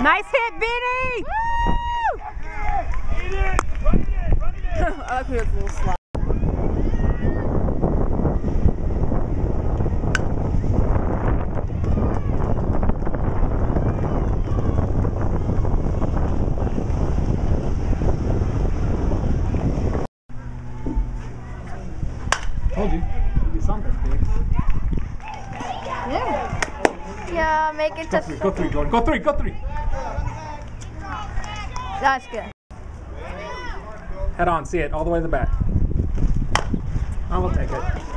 Nice hit, Benny! I like when it's a little slide. Told you. You something big. Yeah, make it Go to three, go three, Jordan. Go three, go three. That's good. Head on, see it, all the way to the back. I will take it.